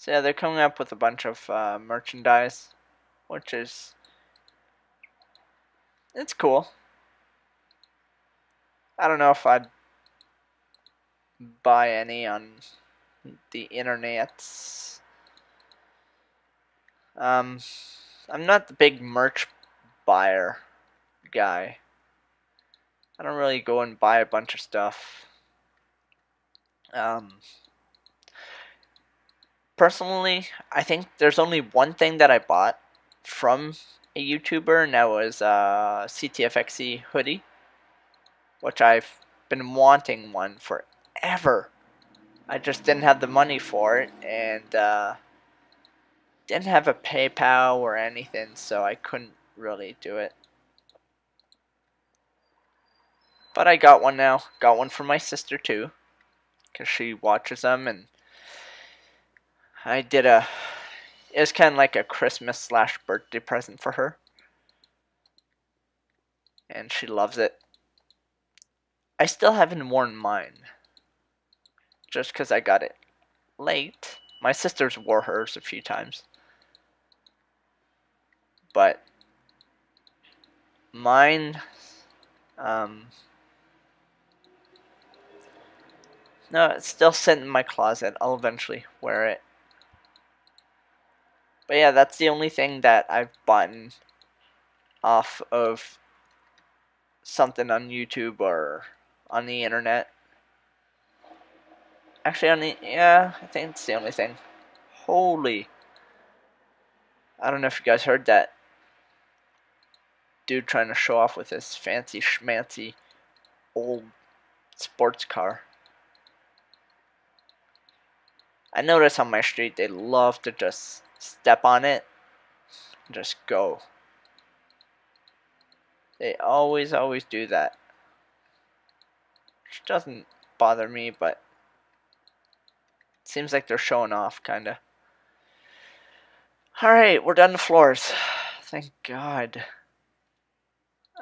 So yeah, they're coming up with a bunch of uh, merchandise, which is it's cool. I don't know if I'd buy any on the internet. Um, I'm not the big merch buyer guy. I don't really go and buy a bunch of stuff. Um, personally, I think there's only one thing that I bought from a YouTuber, and that was a CTFxC hoodie, which I've been wanting one forever. I just didn't have the money for it, and uh, didn't have a PayPal or anything, so I couldn't really do it. But I got one now. Got one for my sister too, because she watches them, and I did a. It was kind of like a Christmas slash birthday present for her, and she loves it. I still haven't worn mine, just because I got it late. My sister's wore hers a few times. But mine, um, no, it's still sitting in my closet. I'll eventually wear it. But yeah, that's the only thing that I've bought off of something on YouTube or on the internet. Actually, on the yeah, I think it's the only thing. Holy! I don't know if you guys heard that dude trying to show off with his fancy schmancy old sports car. I notice on my street they love to just step on it just go. They always, always do that. Which doesn't bother me, but seems like they're showing off, kinda. Alright, we're done the floors. Thank God.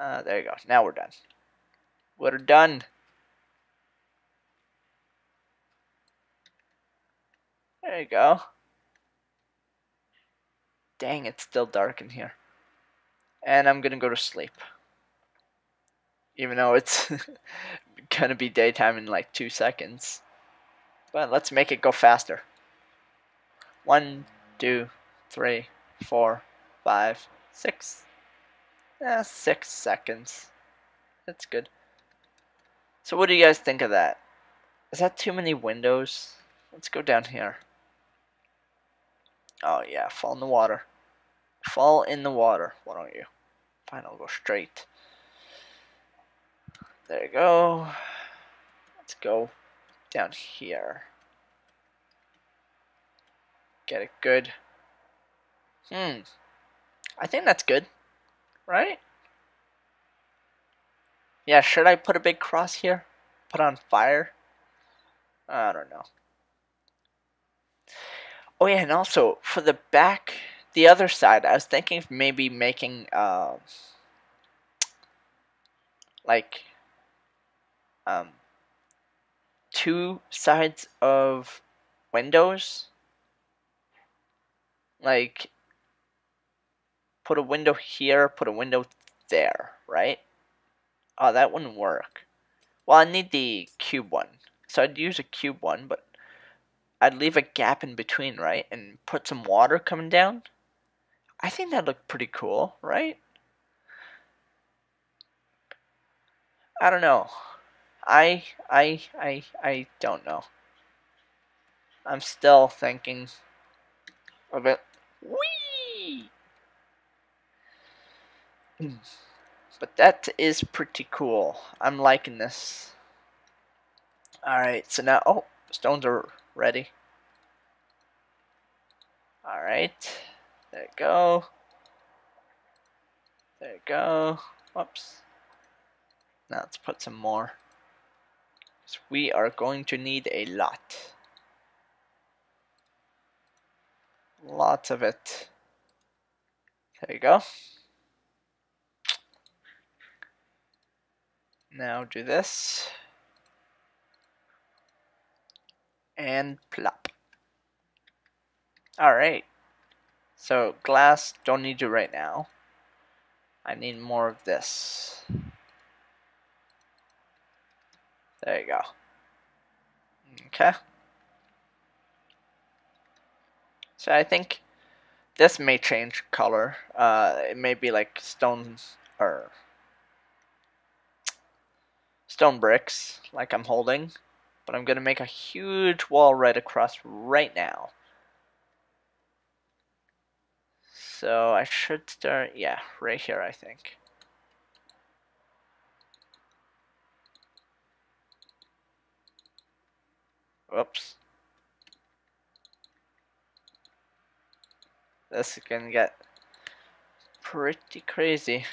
Uh, there you go. Now we're done. We're done. There you go. Dang, it's still dark in here. And I'm gonna go to sleep. Even though it's gonna be daytime in like two seconds. But let's make it go faster. One, two, three, four, five, six. Yeah, six seconds. That's good. So what do you guys think of that? Is that too many windows? Let's go down here. Oh yeah, fall in the water. Fall in the water. Why don't you? Fine, I'll go straight. There you go. Let's go down here. Get it good. Hmm. I think that's good. Right? Yeah, should I put a big cross here? Put on fire? I don't know. Oh yeah, and also for the back, the other side, I was thinking of maybe making uh, like um, two sides of windows. Like put a window here, put a window there, right? Oh, that wouldn't work. Well, I need the cube one. So I'd use a cube one, but I'd leave a gap in between, right? And put some water coming down. I think that looked pretty cool, right? I don't know. I I I I don't know. I'm still thinking of it. Whee! Hmm. But that is pretty cool. I'm liking this. Alright, so now, oh, stones are ready. Alright, there you go. There you go. Whoops. Now let's put some more. We are going to need a lot. Lots of it. There you go. Now do this. And plop. Alright. So, glass, don't need you right now. I need more of this. There you go. Okay. So I think this may change color. Uh, it may be like stones or stone bricks like I'm holding. But I'm going to make a huge wall right across right now. So I should start, yeah, right here I think. Whoops. This is gonna get pretty crazy.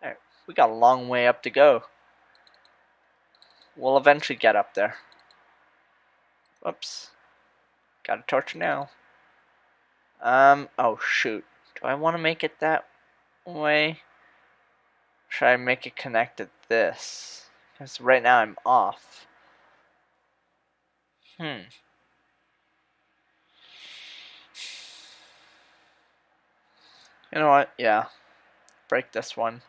Right, we got a long way up to go. We'll eventually get up there. Whoops. Got a torch now. Um, oh shoot. Do I want to make it that way? Should I make it connected this? Because right now I'm off. Hmm. You know what? Yeah. Break this one.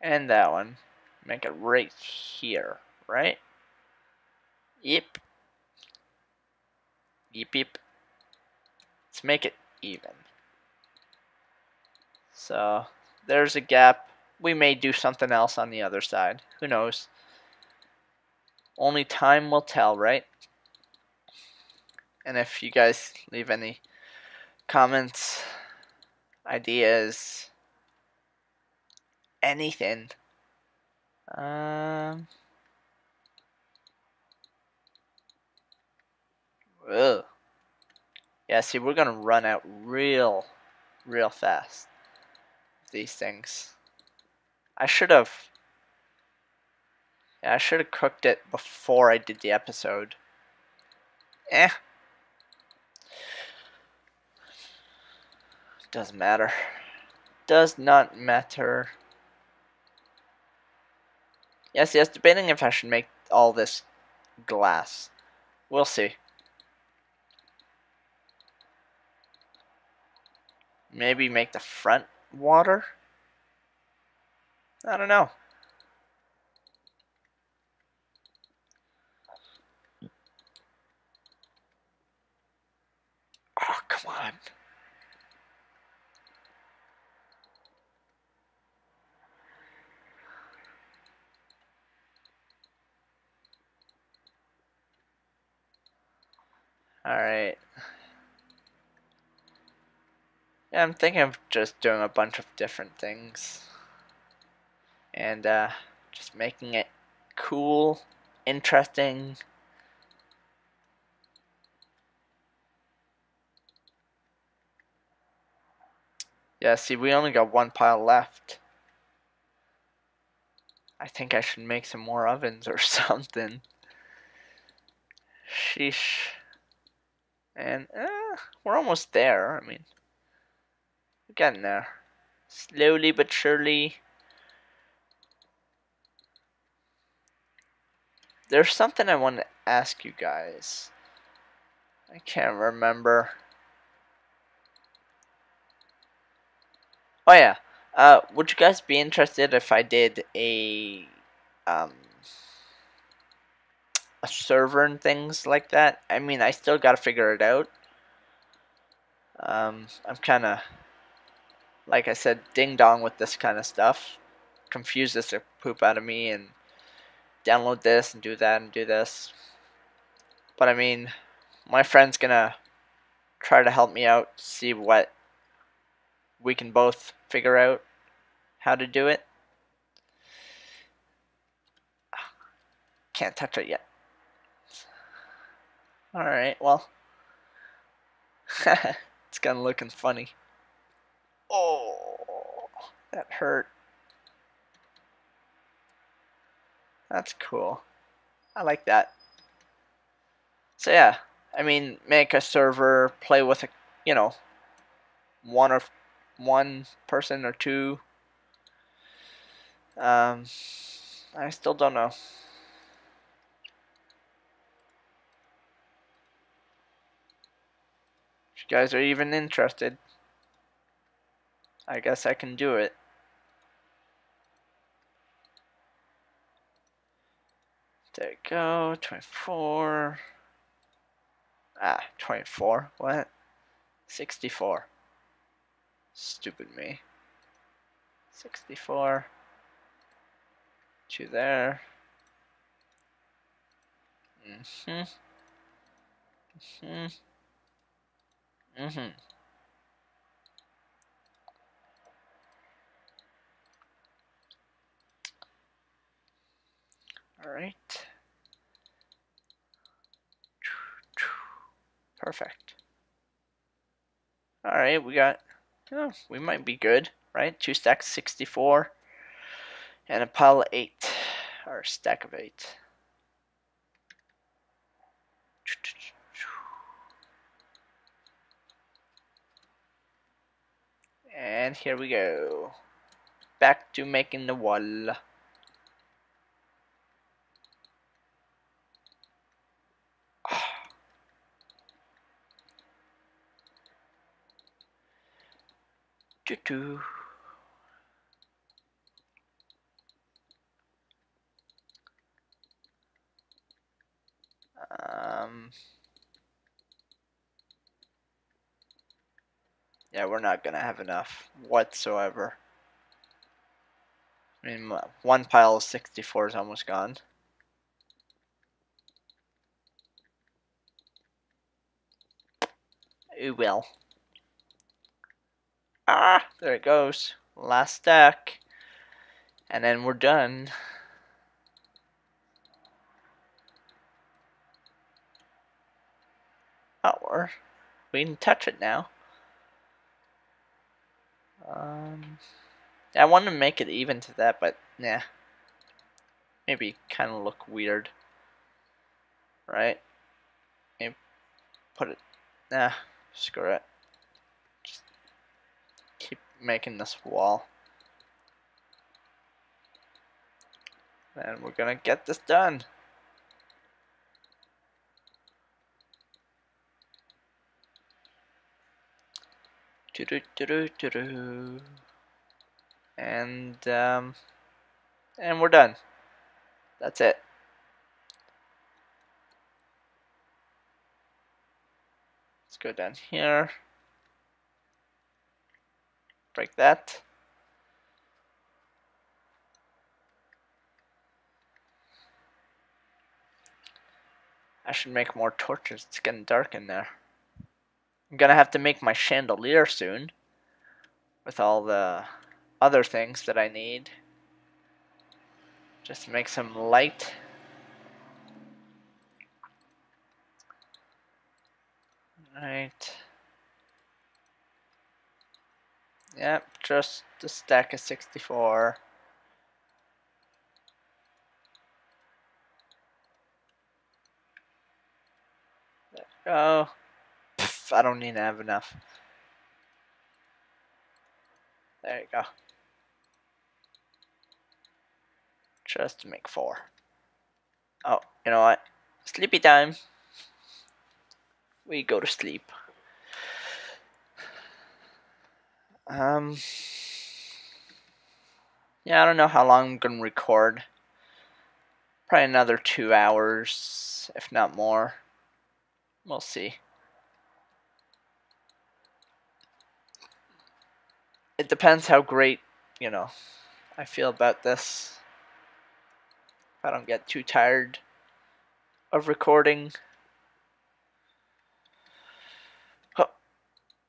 And that one. Make it right here, right? Yep. Yep, yep. Let's make it even. So, there's a gap. We may do something else on the other side. Who knows? Only time will tell, right? And if you guys leave any comments, ideas, anything, um, ugh. Yeah, see, we're gonna run out real, real fast. These things. I should have yeah, I should have cooked it before I did the episode. Eh. Doesn't matter. Does not matter. Yes, yes, debating if I should make all this glass. We'll see. Maybe make the front water? I don't know. Oh, come on. Alright. Yeah, I'm thinking of just doing a bunch of different things. And uh, just making it cool, interesting, Yeah, see, we only got one pile left. I think I should make some more ovens or something. Sheesh. And, uh, we're almost there. I mean, we're getting there. Slowly but surely. There's something I want to ask you guys. I can't remember. Oh yeah. Uh, would you guys be interested if I did a um, a server and things like that? I mean, I still gotta figure it out. Um, I'm kind of, like I said, ding dong with this kind of stuff. Confuses the poop out of me and download this and do that and do this. But I mean, my friend's gonna try to help me out, see what we can both figure out how to do it. Can't touch it yet. Alright, well. it's kind of looking funny. Oh, that hurt. That's cool. I like that. So yeah, I mean, make a server, play with a, you know, one or one person or two. Um, I still don't know. You guys are even interested, I guess I can do it. There we go, 24. Ah, 24. What? 64. Stupid me. 64. Two there. Mm-hmm. Mm-hmm. Mm-hmm. All right. Perfect. All right, we got, oh, we might be good, right? Two stacks, 64, and a pile of eight, or stack of eight. And here we go. Back to making the wall. Doo -doo. Um, yeah, we're not gonna have enough whatsoever. I mean, one pile of 64 is almost gone. Ooh, well. Ah, there it goes. Last stack. And then we're done. Oh, we can touch it now. Um, I want to make it even to that, but yeah. Maybe kind of look weird. Right? Maybe put it, nah, screw it. Just keep making this wall. And we're gonna get this done. And um, and we're done. That's it. Let's go down here. Break that. I should make more torches. It's getting dark in there. I'm gonna have to make my chandelier soon with all the other things that I need just make some light. Right. Yep, just a stack of 64. There we go. I don't need to have enough. There you go. Just to make four. Oh, you know what? Sleepy time. We go to sleep. Um. Yeah, I don't know how long I'm gonna record. Probably another two hours, if not more. We'll see. It depends how great, you know, I feel about this. If I don't get too tired of recording.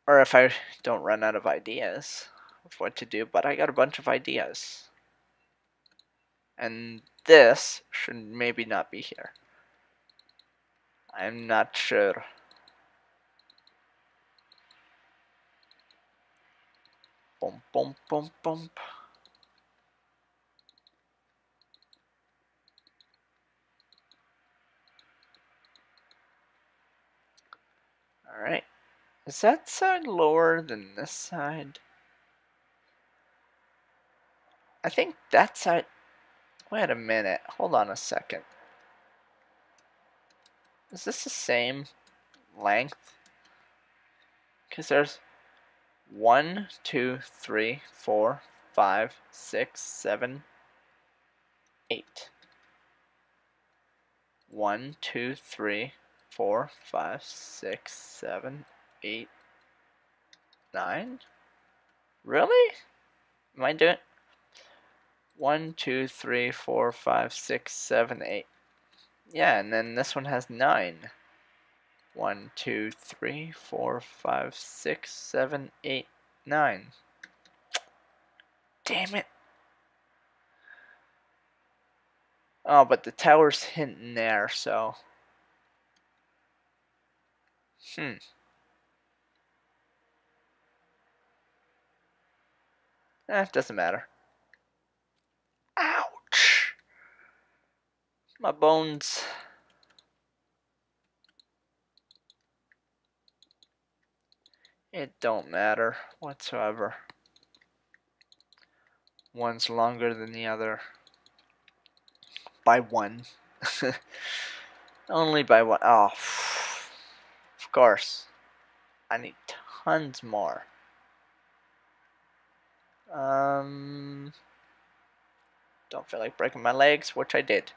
Or if I don't run out of ideas of what to do, but I got a bunch of ideas. And this should maybe not be here. I'm not sure. Bump, bump, bump, bump. Alright. Is that side lower than this side? I think that side... Wait a minute. Hold on a second. Is this the same length? Because there's one, two, three, four, five, six, seven, eight. One, two, three, four, five, six, seven, eight, nine. Really? Am I doing? One, two, three, four, five, six, seven, eight. Yeah, and then this one has nine. One, two, three, four, five, six, seven, eight, nine. Damn it. Oh, but the tower's hinting there, so. Hmm. Eh, doesn't matter. Ouch! My bones. It don't matter whatsoever. One's longer than the other. By one. Only by one. Oh, of course. I need tons more. Um, don't feel like breaking my legs, which I did.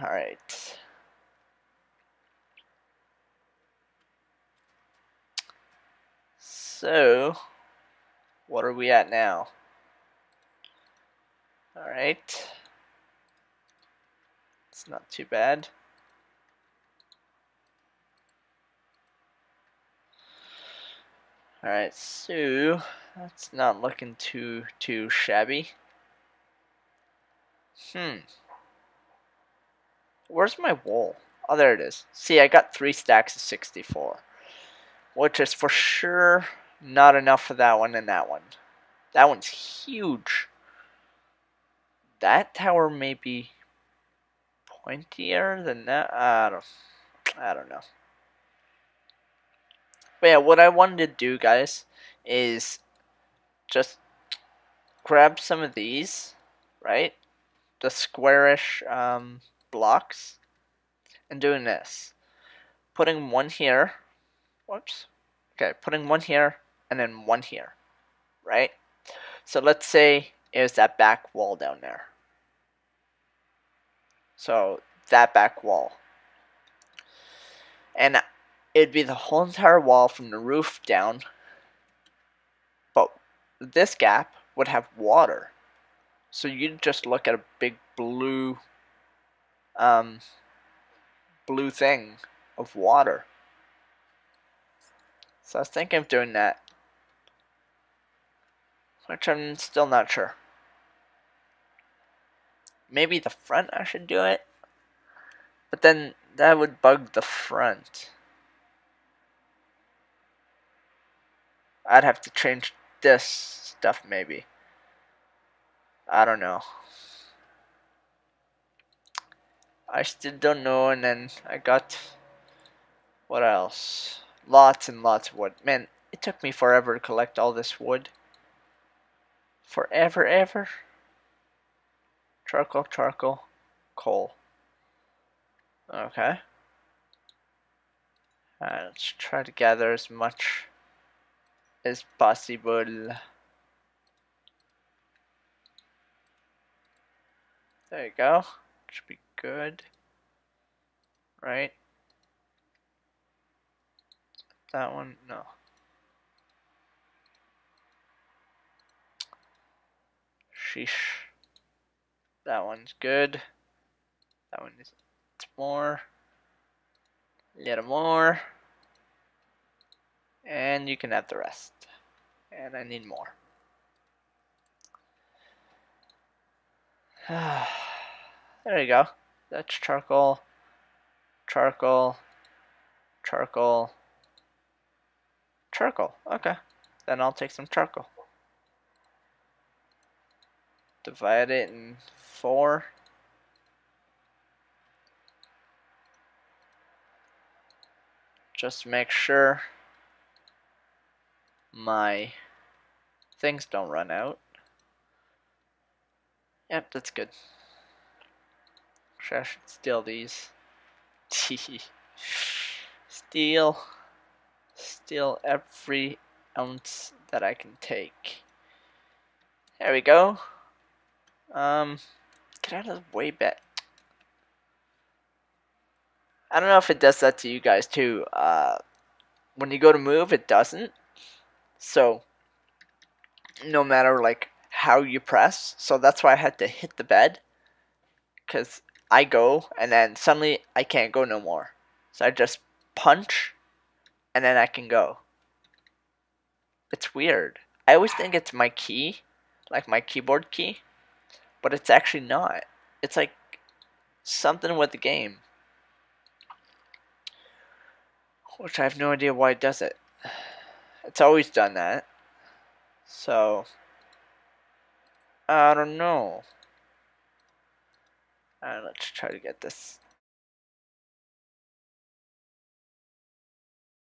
Alright. So, what are we at now? Alright. It's not too bad. Alright, so that's not looking too too shabby. Hmm. Where's my wall? Oh, there it is. See, I got three stacks of 64. Which is for sure not enough for that one and that one. That one's huge. That tower may be pointier than that. I don't, I don't know. But yeah, what I wanted to do, guys, is just grab some of these, right? The squarish um, blocks, and doing this. Putting one here. Whoops. Okay, putting one here and then one here, right? So let's say is that back wall down there. So that back wall. And it'd be the whole entire wall from the roof down. But this gap would have water. So you'd just look at a big blue um, blue thing of water. So I was thinking of doing that. Which I'm still not sure. Maybe the front I should do it. But then that would bug the front. I'd have to change this stuff maybe. I don't know. I still don't know and then I got what else? Lots and lots of wood. Man, it took me forever to collect all this wood. Forever ever. Charcoal, charcoal, coal. Okay. Let's try to gather as much as possible. There you go. Should be good. Right? That one? No. Sheesh. That one's good. That one is more. A little more. And you can add the rest. And I need more. there you go. That's charcoal, charcoal, charcoal, charcoal. Okay. Then I'll take some charcoal. Divide it in four. Just make sure my things don't run out. Yep, that's good. Sure, I should steal these. Steal. Steal every ounce that I can take. There we go. Um, get out of the way, bet. I don't know if it does that to you guys too. Uh, when you go to move, it doesn't. So, no matter like how you press, so that's why I had to hit the bed. Cause I go and then suddenly I can't go no more. So I just punch, and then I can go. It's weird. I always think it's my key, like my keyboard key, but it's actually not. It's like something with the game. Which I have no idea why it does it. It's always done that. So, I don't know. Alright, let's try to get this